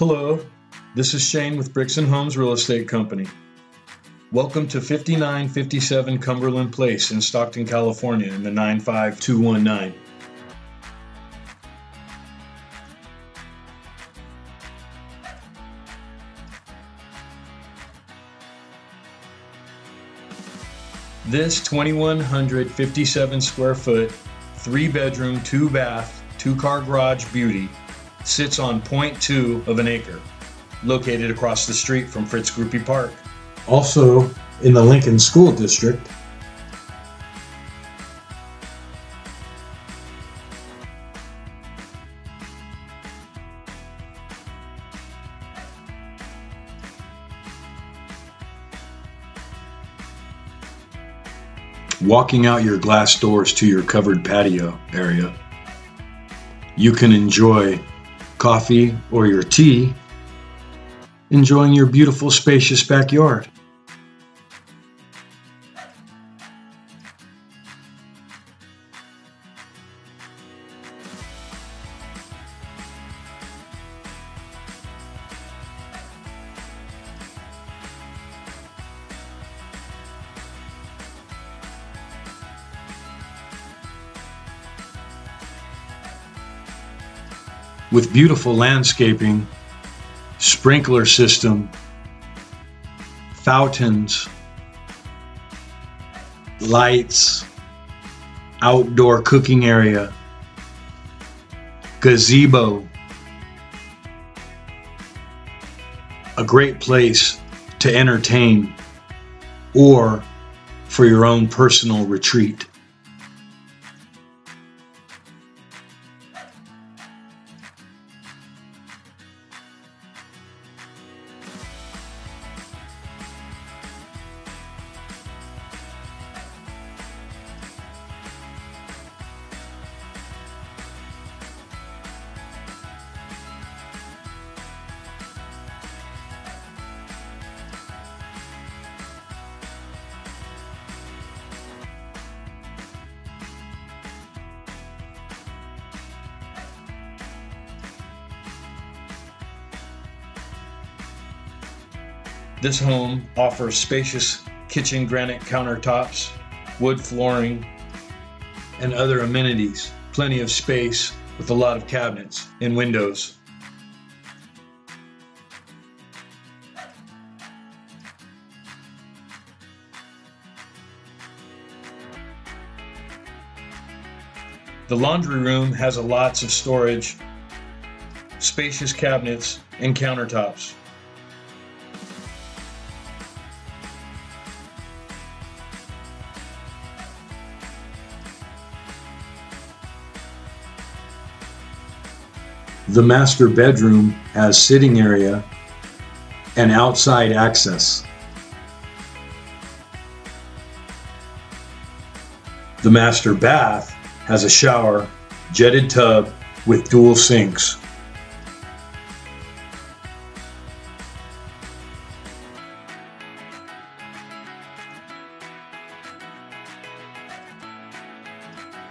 Hello, this is Shane with Bricks and Homes Real Estate Company. Welcome to 5957 Cumberland Place in Stockton, California in the 95219. This 2157 square foot, three bedroom, two bath, two car garage beauty sits on 0.2 of an acre, located across the street from Fritz Grupe Park. Also in the Lincoln School District. Walking out your glass doors to your covered patio area, you can enjoy coffee or your tea, enjoying your beautiful, spacious backyard. With beautiful landscaping, sprinkler system, fountains, lights, outdoor cooking area, gazebo. A great place to entertain or for your own personal retreat. This home offers spacious kitchen granite countertops, wood flooring, and other amenities. Plenty of space with a lot of cabinets and windows. The laundry room has a lots of storage, spacious cabinets, and countertops. The master bedroom has sitting area and outside access. The master bath has a shower, jetted tub with dual sinks.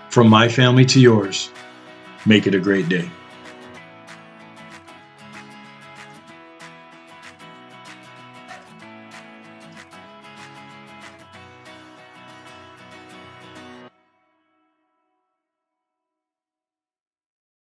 From my family to yours, make it a great day.